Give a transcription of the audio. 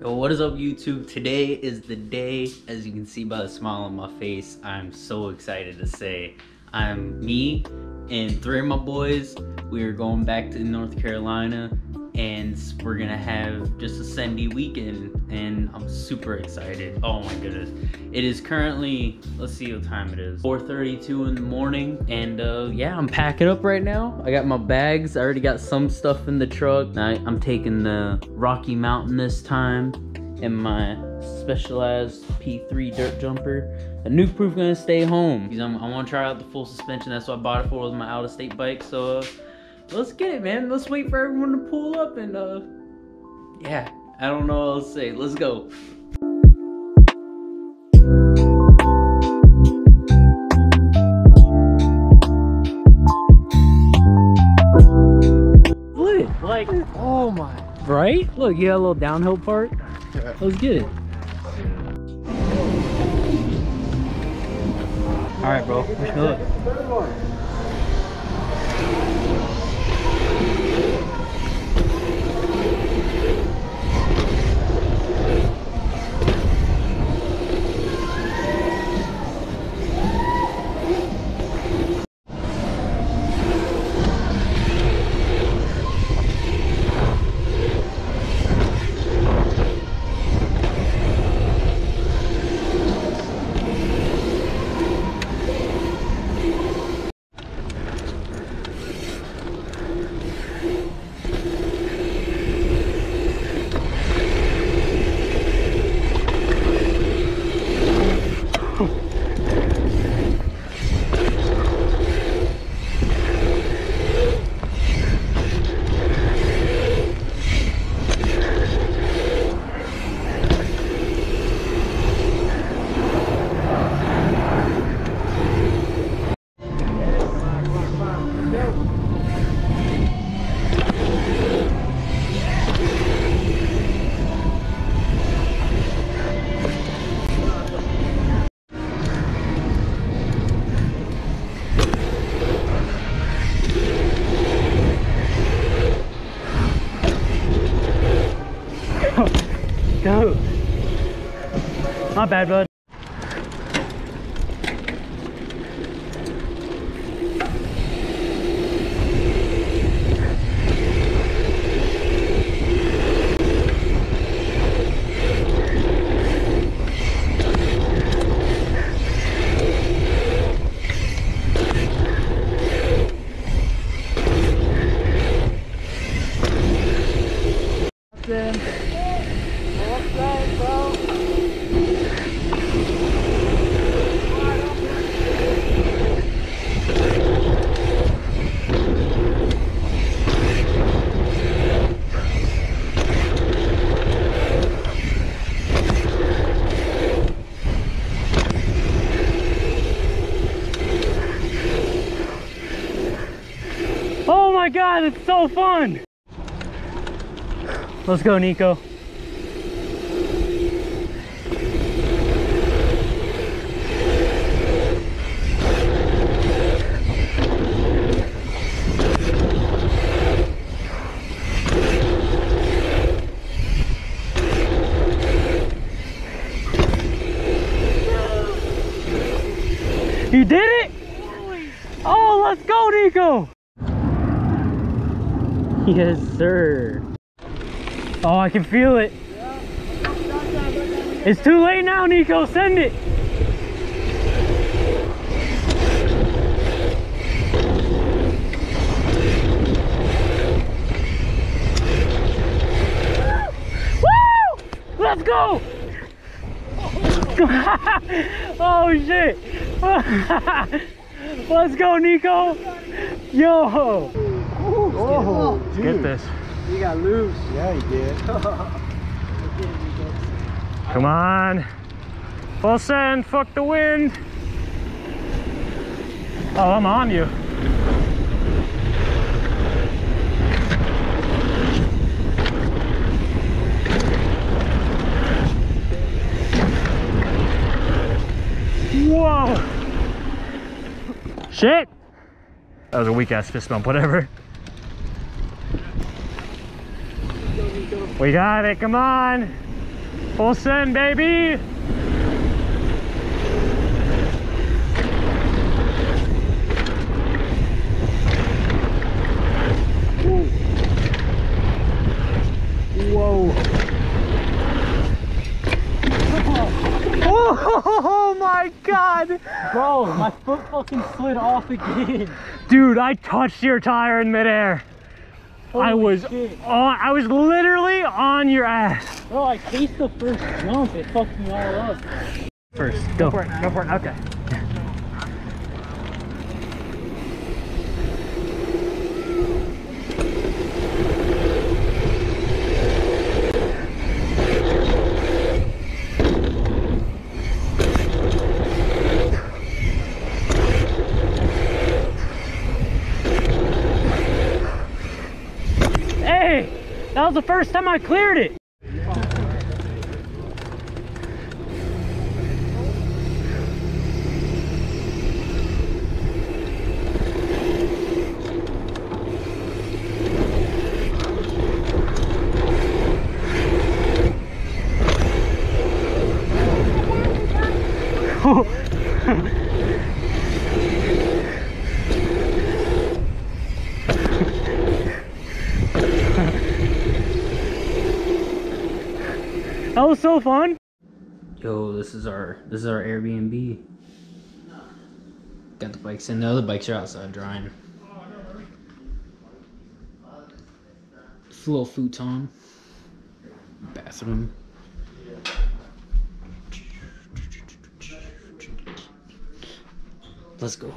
Yo, what is up YouTube? Today is the day, as you can see by the smile on my face, I'm so excited to say I'm me and three of my boys. We are going back to North Carolina and we're gonna have just a Sendy weekend and I'm super excited. Oh my goodness. It is currently, let's see what time it is. 4.32 in the morning and uh, yeah, I'm packing up right now. I got my bags. I already got some stuff in the truck. I, I'm taking the Rocky Mountain this time and my specialized P3 dirt jumper. A Nukeproof gonna stay home. Because I'm, I want to try out the full suspension. That's what I bought it for was my out of state bike. So uh, let's get it, man. Let's wait for everyone to pull up and uh, yeah. I don't know what else to say. Let's go. Look, like, Oh my. right? Look, you got a little downhill part. Let's get it. All right, bro. Wish me luck. Bad, bud. Oh my god, it's so fun! Let's go, Nico. You did it? Oh, let's go, Nico! Yes, sir. Oh, I can feel it. It's too late now, Nico. Send it. Woo! Let's go! oh shit! Let's go, Nico! Yo! Oh, Get this. You got loose. Yeah, you did. Come on. Full send, fuck the wind. Oh, I'm on you. Whoa. Shit. That was a weak ass fist bump, whatever. We got it, come on. Full send, baby. Whoa. Oh my god! Bro, my foot fucking slid off again. Dude, I touched your tire in midair. I was shit. on, I was literally on your ass. Bro, I cased the first jump. It fucked me all up. First, go for it, go for it, okay. That was the first time I cleared it. That was so fun. Yo, this is our this is our Airbnb. Got the bikes in. The other bikes are outside drying. Little futon. Bathroom. Let's go.